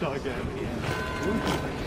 It's not good.